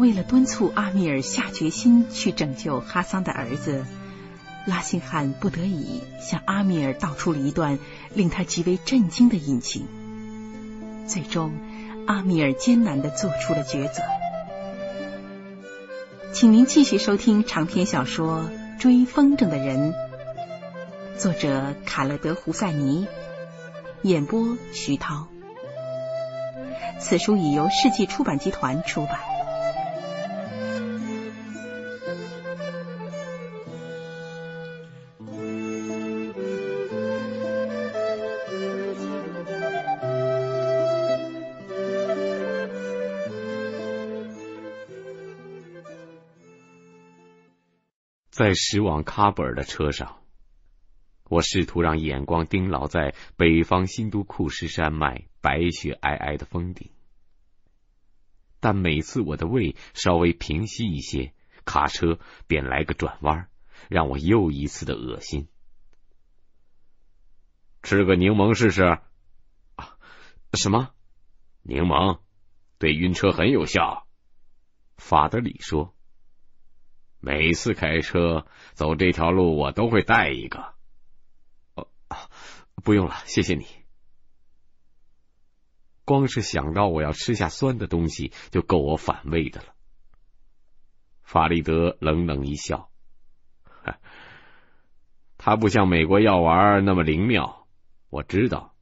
为了敦促阿米尔下决心去拯救哈桑的儿子，拉辛汗不得已向阿米尔道出了一段令他极为震惊的隐情。最终，阿米尔艰难的做出了抉择。请您继续收听长篇小说《追风筝的人》，作者卡勒德·胡塞尼，演播徐涛。此书已由世纪出版集团出版。在驶往喀布尔的车上，我试图让眼光盯牢在北方新都库什山脉白雪皑皑的峰顶，但每次我的胃稍微平息一些，卡车便来个转弯，让我又一次的恶心。吃个柠檬试试？啊，什么？柠檬对晕车很有效。法德里说。每次开车走这条路，我都会带一个。哦，不用了，谢谢你。光是想到我要吃下酸的东西，就够我反胃的了。法利德冷冷一笑：“他不像美国药丸那么灵妙，我知道，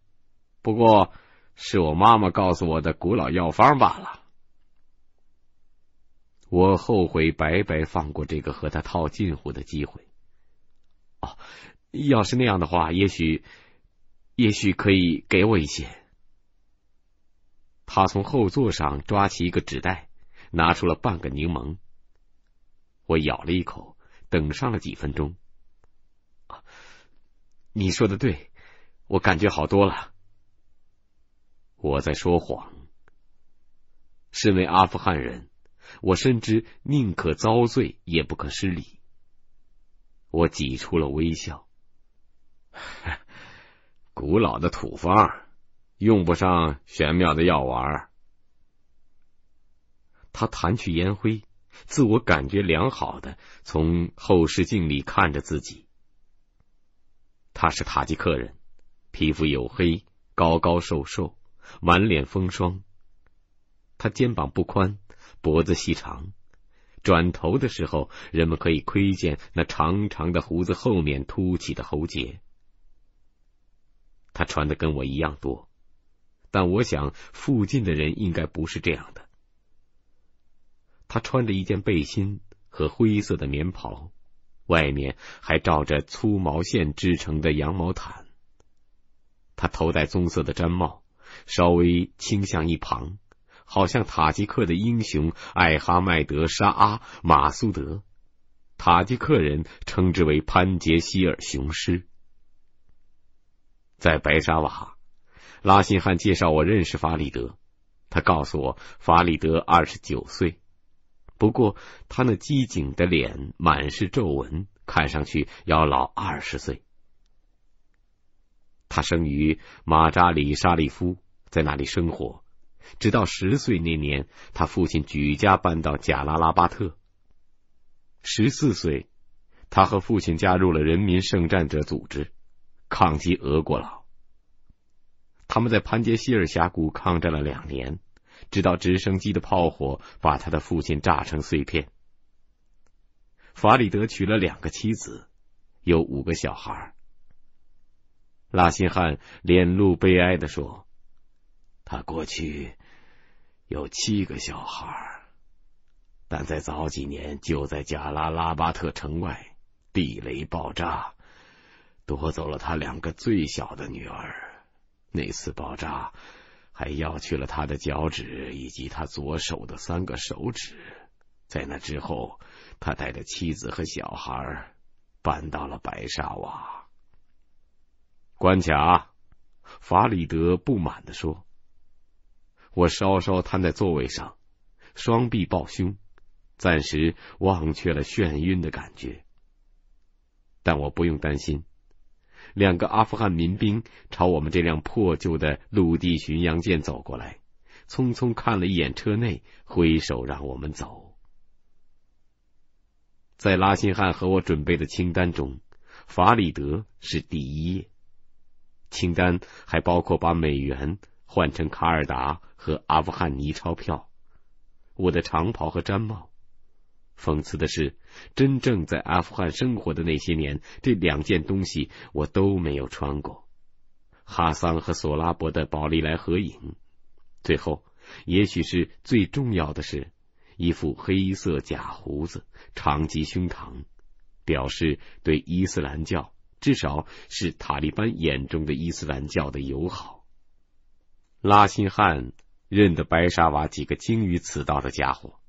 不过是我妈妈告诉我的古老药方罢了。”我后悔白白放过这个和他套近乎的机会。哦，要是那样的话，也许，也许可以给我一些。他从后座上抓起一个纸袋，拿出了半个柠檬。我咬了一口，等上了几分钟。你说的对，我感觉好多了。我在说谎。身为阿富汗人。我深知宁可遭罪，也不可失礼。我挤出了微笑。古老的土方，用不上玄妙的药丸。他弹去烟灰，自我感觉良好的从后视镜里看着自己。他是塔吉克人，皮肤黝黑，高高瘦瘦，满脸风霜。他肩膀不宽。脖子细长，转头的时候，人们可以窥见那长长的胡子后面凸起的喉结。他穿的跟我一样多，但我想附近的人应该不是这样的。他穿着一件背心和灰色的棉袍，外面还罩着粗毛线织成的羊毛毯。他头戴棕色的毡帽，稍微倾向一旁。好像塔吉克的英雄艾哈迈德沙阿马苏德，塔吉克人称之为潘杰希尔雄狮。在白沙瓦，拉辛汗介绍我认识法里德，他告诉我法里德二十九岁，不过他那机警的脸满是皱纹，看上去要老二十岁。他生于马扎里沙利夫，在那里生活。直到十岁那年，他父亲举家搬到贾拉拉巴特。十四岁，他和父亲加入了人民圣战者组织，抗击俄国佬。他们在潘杰希尔峡谷抗战了两年，直到直升机的炮火把他的父亲炸成碎片。法里德娶了两个妻子，有五个小孩。拉辛汉脸露悲哀的说。他过去有七个小孩，但在早几年就在加拉拉巴特城外，地雷爆炸，夺走了他两个最小的女儿。那次爆炸还要去了他的脚趾以及他左手的三个手指。在那之后，他带着妻子和小孩搬到了白沙瓦。关卡，法里德不满的说。我稍稍瘫在座位上，双臂抱胸，暂时忘却了眩晕的感觉。但我不用担心，两个阿富汗民兵朝我们这辆破旧的陆地巡洋舰走过来，匆匆看了一眼车内，挥手让我们走。在拉辛汉和我准备的清单中，法里德是第一页。清单还包括把美元换成卡尔达和阿富汗尼钞票，我的长袍和毡帽。讽刺的是，真正在阿富汗生活的那些年，这两件东西我都没有穿过。哈桑和索拉伯的宝丽来合影，最后，也许是最重要的是，一副黑色假胡子，长及胸膛，表示对伊斯兰教，至少是塔利班眼中的伊斯兰教的友好。拉辛汉认得白沙瓦几个精于此道的家伙。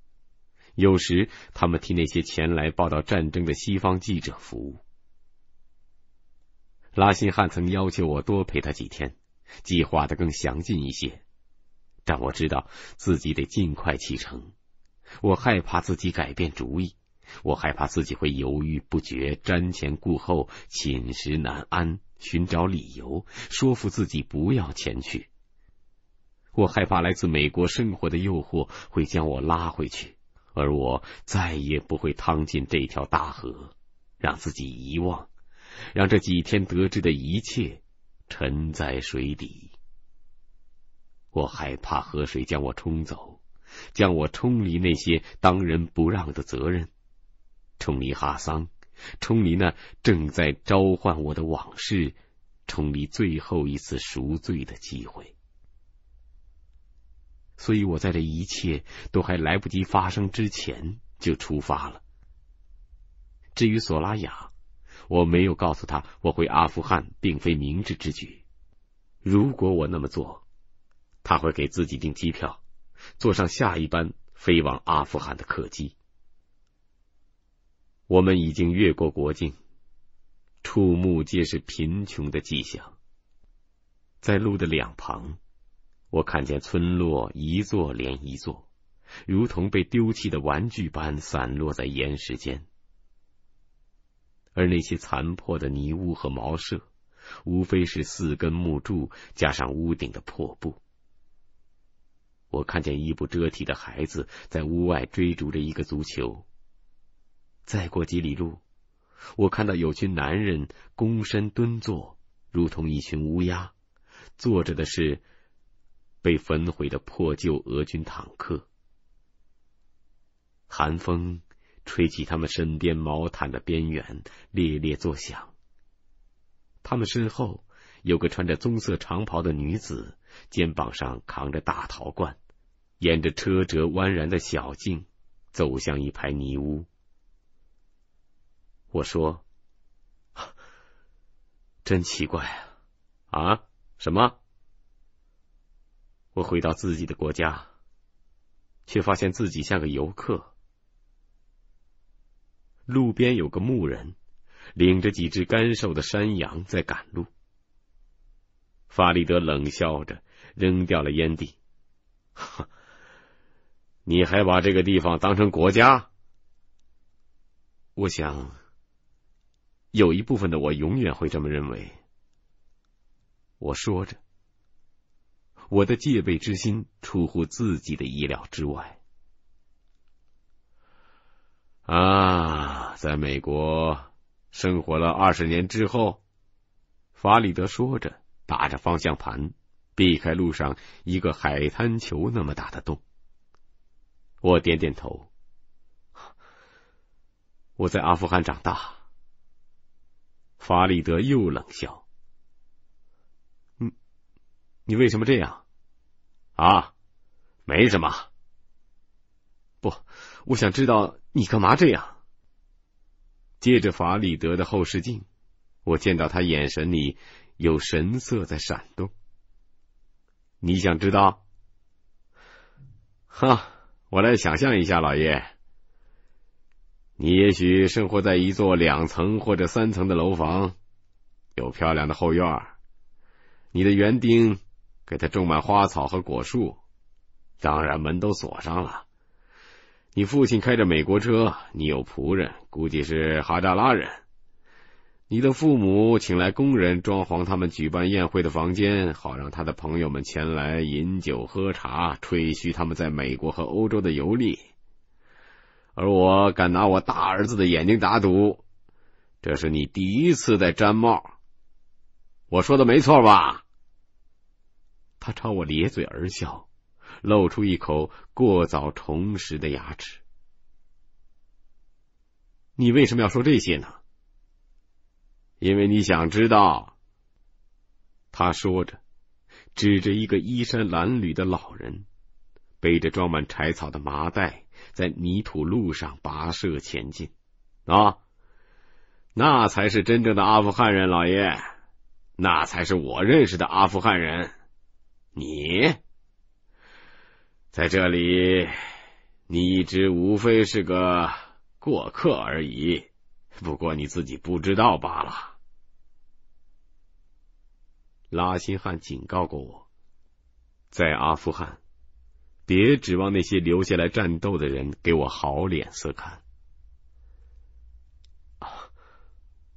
有时，他们替那些前来报道战争的西方记者服务。拉辛汉曾要求我多陪他几天，计划的更详尽一些，但我知道自己得尽快启程。我害怕自己改变主意，我害怕自己会犹豫不决、瞻前顾后、寝食难安，寻找理由说服自己不要前去。我害怕来自美国生活的诱惑会将我拉回去。而我再也不会趟进这条大河，让自己遗忘，让这几天得知的一切沉在水底。我害怕河水将我冲走，将我冲离那些当仁不让的责任，冲离哈桑，冲离那正在召唤我的往事，冲离最后一次赎罪的机会。所以我在这一切都还来不及发生之前就出发了。至于索拉雅，我没有告诉他我回阿富汗并非明智之举。如果我那么做，他会给自己订机票，坐上下一班飞往阿富汗的客机。我们已经越过国境，触目皆是贫穷的迹象，在路的两旁。我看见村落一座连一座，如同被丢弃的玩具般散落在岩石间，而那些残破的泥屋和茅舍，无非是四根木柱加上屋顶的破布。我看见衣不遮体的孩子在屋外追逐着一个足球。再过几里路，我看到有群男人躬身蹲坐，如同一群乌鸦，坐着的是。被焚毁的破旧俄军坦克，寒风吹起他们身边毛毯的边缘，猎猎作响。他们身后有个穿着棕色长袍的女子，肩膀上扛着大陶罐，沿着车辙蜿蜒的小径走向一排泥屋。我说：“ 真奇怪啊！啊，什么？”我回到自己的国家，却发现自己像个游客。路边有个牧人，领着几只干瘦的山羊在赶路。法里德冷笑着扔掉了烟蒂。你还把这个地方当成国家？我想，有一部分的我永远会这么认为。我说着。我的戒备之心出乎自己的意料之外。啊，在美国生活了二十年之后，法里德说着，打着方向盘，避开路上一个海滩球那么大的洞。我点点头。我在阿富汗长大。法里德又冷笑。你为什么这样？啊，没什么。不，我想知道你干嘛这样。借着法里德的后视镜，我见到他眼神里有神色在闪动。你想知道？哈，我来想象一下，老爷，你也许生活在一座两层或者三层的楼房，有漂亮的后院，你的园丁。给他种满花草和果树，当然门都锁上了。你父亲开着美国车，你有仆人，估计是哈扎拉人。你的父母请来工人装潢他们举办宴会的房间，好让他的朋友们前来饮酒喝茶，吹嘘他们在美国和欧洲的游历。而我敢拿我大儿子的眼睛打赌，这是你第一次在毡帽。我说的没错吧？他朝我咧嘴而笑，露出一口过早重拾的牙齿。你为什么要说这些呢？因为你想知道。他说着，指着一个衣衫褴褛的老人，背着装满柴草的麻袋，在泥土路上跋涉前进。啊，那才是真正的阿富汗人，老爷，那才是我认识的阿富汗人。你在这里，你一直无非是个。过客而已，不过你自己不知道罢了。拉辛汉警告过我，在阿富汗，别指望那些留下来战斗的人给我好脸色看。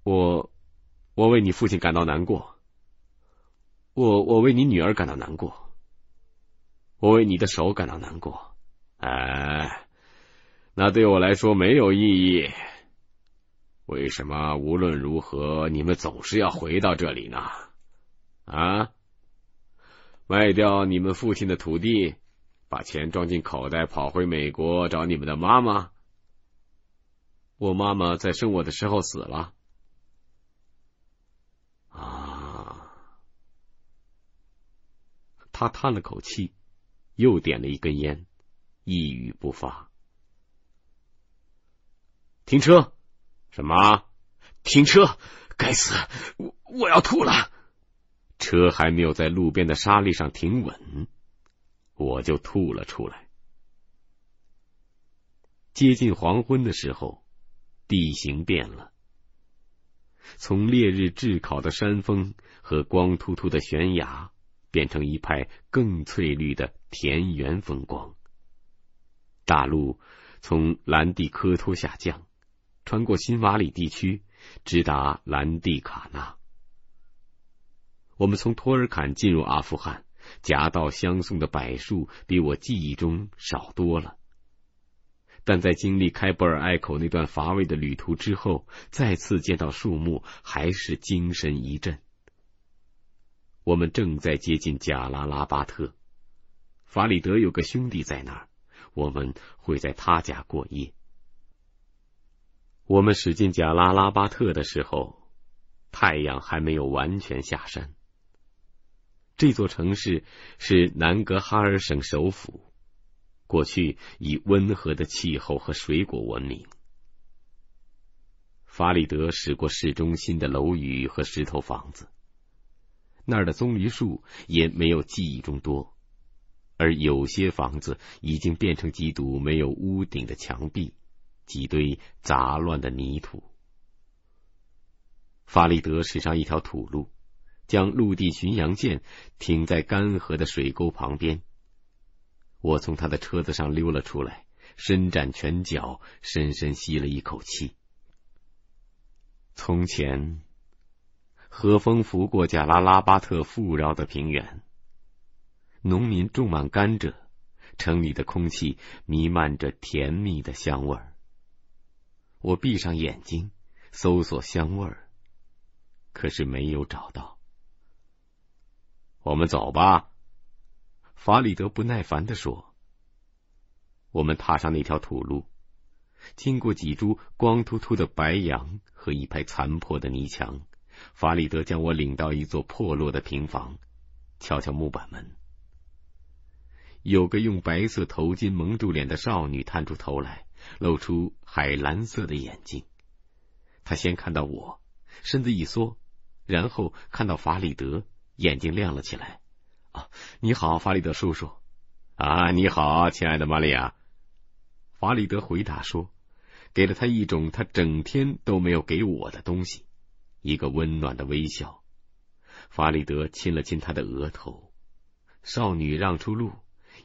我，我为你父亲感到难过，我我为你女儿感到难过，我为你的手感到难过。哎。那对我来说没有意义。为什么无论如何你们总是要回到这里呢？啊？卖掉你们父亲的土地，把钱装进口袋，跑回美国找你们的妈妈？我妈妈在生我的时候死了。啊！他叹了口气，又点了一根烟，一语不发。停车！什么？停车！该死！我我要吐了。车还没有在路边的沙砾上停稳，我就吐了出来。接近黄昏的时候，地形变了，从烈日炙烤的山峰和光秃秃的悬崖，变成一派更翠绿的田园风光。大路从兰蒂科托下降。穿过新瓦里地区，直达兰蒂卡纳。我们从托尔坎进入阿富汗，夹道相送的柏树比我记忆中少多了。但在经历开布尔艾口那段乏味的旅途之后，再次见到树木，还是精神一振。我们正在接近贾拉拉巴特，法里德有个兄弟在那儿，我们会在他家过夜。我们驶进贾拉拉巴特的时候，太阳还没有完全下山。这座城市是南格哈尔省首府，过去以温和的气候和水果闻名。法里德驶过市中心的楼宇和石头房子，那儿的棕榈树也没有记忆中多，而有些房子已经变成几堵没有屋顶的墙壁。几堆杂乱的泥土。法利德驶上一条土路，将陆地巡洋舰停在干涸的水沟旁边。我从他的车子上溜了出来，伸展拳脚，深深吸了一口气。从前，和风拂过贾拉拉巴特富饶的平原，农民种满甘蔗，城里的空气弥漫着甜蜜的香味儿。我闭上眼睛，搜索香味儿，可是没有找到。我们走吧，法里德不耐烦的说。我们踏上那条土路，经过几株光秃秃的白杨和一排残破的泥墙，法里德将我领到一座破落的平房，敲敲木板门。有个用白色头巾蒙住脸的少女探出头来。露出海蓝色的眼睛，他先看到我，身子一缩，然后看到法里德，眼睛亮了起来。啊，你好，法里德叔叔。啊，你好，亲爱的玛利亚。法里德回答说，给了他一种他整天都没有给我的东西，一个温暖的微笑。法里德亲了亲他的额头，少女让出路。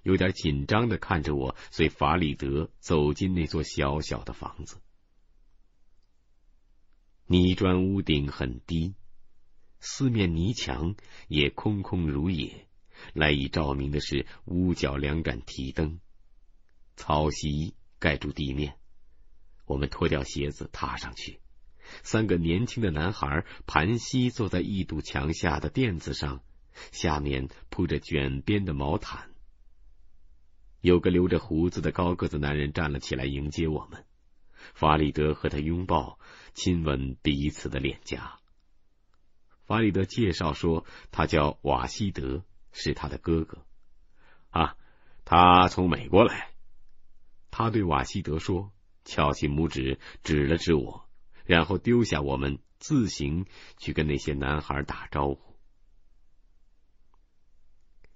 有点紧张的看着我，随法里德走进那座小小的房子。泥砖屋顶很低，四面泥墙也空空如也。赖以照明的是屋角两盏提灯，草席盖住地面，我们脱掉鞋子，踏上去。三个年轻的男孩盘膝坐在一堵墙下的垫子上，下面铺着卷边的毛毯。有个留着胡子的高个子男人站了起来迎接我们。法里德和他拥抱、亲吻彼此的脸颊。法里德介绍说，他叫瓦西德，是他的哥哥。啊，他从美国来。他对瓦西德说，翘起拇指指了指我。然后丢下我们，自行去跟那些男孩打招呼。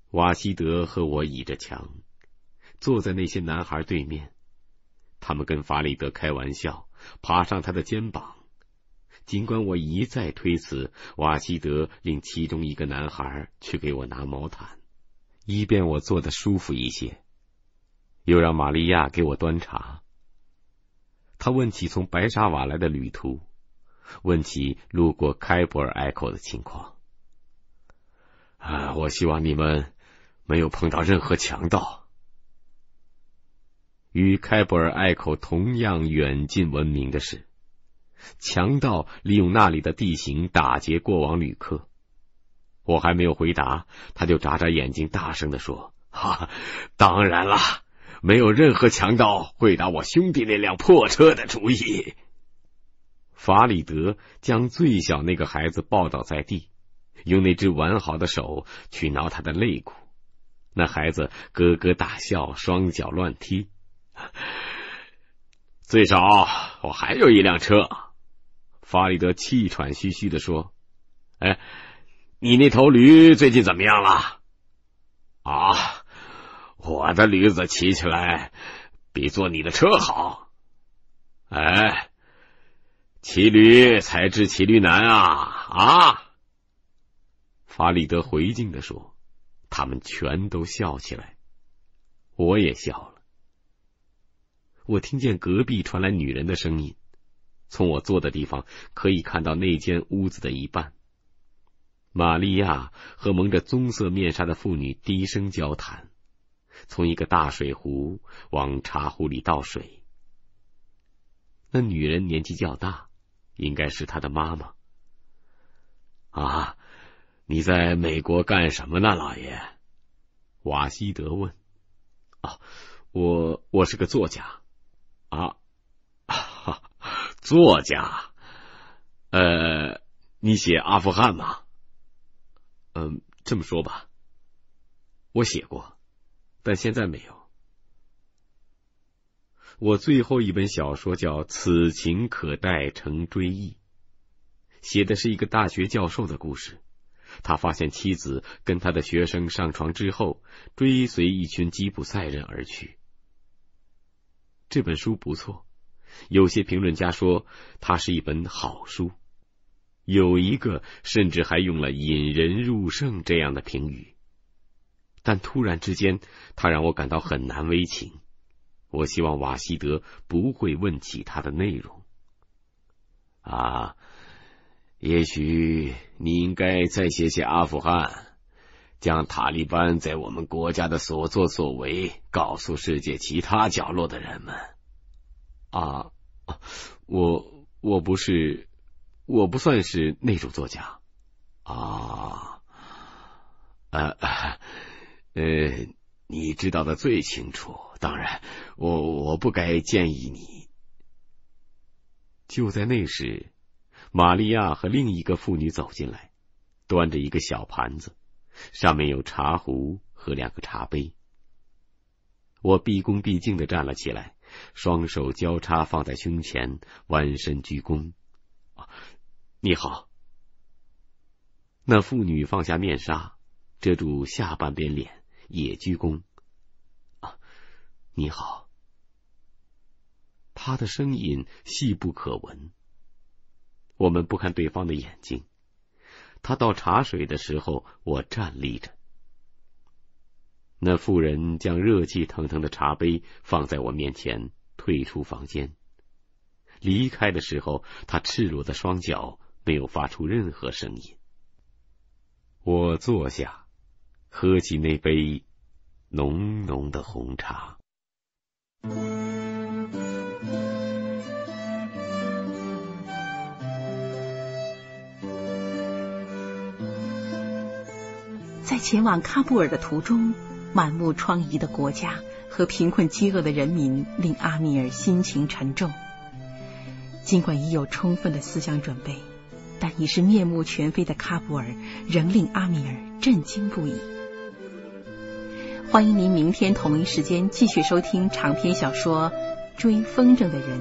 瓦西德和我倚着墙，坐在那些男孩对面。他们跟法里德开玩笑，爬上他的肩膀。尽管我一再推辞，瓦西德令其中一个男孩去给我拿毛毯，以便我坐得舒服一些。又让玛利亚给我端茶。他问起从白沙瓦来的旅途，问起路过开伯尔埃口的情况。啊，我希望你们没有碰到任何强盗。与开伯尔埃口同样远近闻名的是，强盗利用那里的地形打劫过往旅客。我还没有回答，他就眨眨眼睛，大声的说：“哈，当然了。”没有任何强盗会打我兄弟那辆破车的主意。法里德将最小那个孩子抱倒在地，用那只完好的手去挠他的肋骨。那孩子咯咯大笑，双脚乱踢。最少我还有一辆车。法里德气喘吁吁的说：“哎，你那头驴最近怎么样了？”啊。我的驴子骑起来比坐你的车好，哎，骑驴才知骑驴难啊啊！法里德回敬的说，他们全都笑起来，我也笑了。我听见隔壁传来女人的声音，从我坐的地方可以看到那间屋子的一半。玛利亚和蒙着棕色面纱的妇女低声交谈。从一个大水壶往茶壶里倒水。那女人年纪较大，应该是他的妈妈。啊，你在美国干什么呢，老爷？瓦西德问。啊，我我是个作家。啊，哈，作家。呃，你写阿富汗吗？嗯，这么说吧，我写过。但现在没有。我最后一本小说叫《此情可待成追忆》，写的是一个大学教授的故事。他发现妻子跟他的学生上床之后，追随一群吉普赛人而去。这本书不错，有些评论家说它是一本好书，有一个甚至还用了“引人入胜”这样的评语。但突然之间，他让我感到很难为情。我希望瓦西德不会问起他的内容。啊，也许你应该再写写阿富汗，将塔利班在我们国家的所作所为告诉世界其他角落的人们。啊，我我不是，我不算是那种作家。啊，呃。呃，你知道的最清楚。当然，我我不该建议你。就在那时，玛利亚和另一个妇女走进来，端着一个小盘子，上面有茶壶和两个茶杯。我毕恭毕敬的站了起来，双手交叉放在胸前，弯身鞠躬。你好。那妇女放下面纱，遮住下半边脸。也鞠躬。啊，你好。他的声音细不可闻。我们不看对方的眼睛。他倒茶水的时候，我站立着。那妇人将热气腾腾的茶杯放在我面前，退出房间。离开的时候，他赤裸的双脚没有发出任何声音。我坐下。喝起那杯浓浓的红茶。在前往喀布尔的途中满目疮痍的国家和贫困饥饿的人民令阿米尔心情沉重。尽管已有充分的思想准备但已是面目全非的喀布尔仍令阿米尔震惊不已。欢迎您明天同一时间继续收听长篇小说《追风筝的人》。